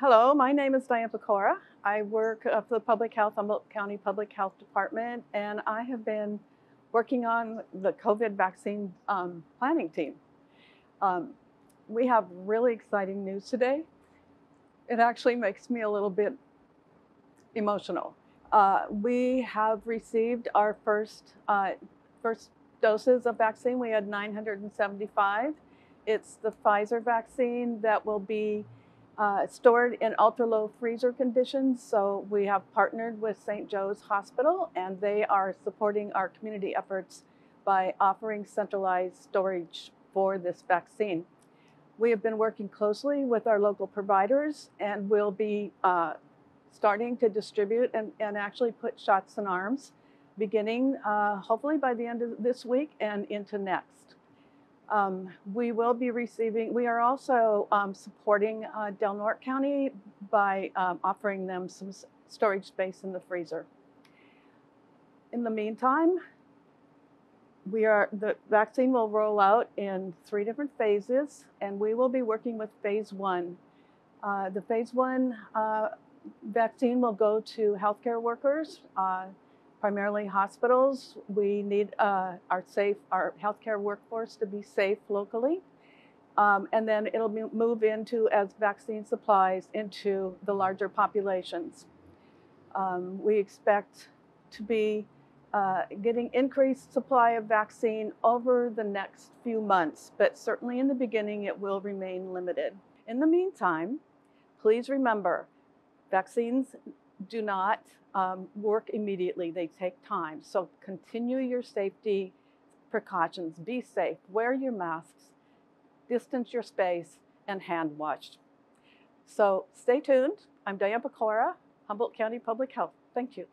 Hello, my name is Dian Pecora. I work for the Public Health, Humboldt County Public Health Department, and I have been working on the COVID vaccine um, planning team. Um, we have really exciting news today. It actually makes me a little bit emotional. Uh, we have received our first uh, first doses of vaccine. We had 975. It's the Pfizer vaccine that will be uh, stored in ultra low freezer conditions. So we have partnered with St. Joe's Hospital and they are supporting our community efforts by offering centralized storage for this vaccine. We have been working closely with our local providers and we'll be uh, starting to distribute and, and actually put shots in arms beginning uh, hopefully by the end of this week and into next. Um, we will be receiving, we are also um, supporting uh, Del Norte County by um, offering them some storage space in the freezer. In the meantime, we are, the vaccine will roll out in three different phases and we will be working with phase one. Uh, the phase one uh, vaccine will go to healthcare workers, uh, primarily hospitals. We need uh, our safe, our healthcare workforce to be safe locally. Um, and then it'll move into as vaccine supplies into the larger populations. Um, we expect to be uh, getting increased supply of vaccine over the next few months, but certainly in the beginning it will remain limited. In the meantime, please remember, vaccines do not um, work immediately. They take time. So continue your safety precautions. Be safe. Wear your masks. Distance your space and hand wash. So stay tuned. I'm Dian Pecora, Humboldt County Public Health. Thank you.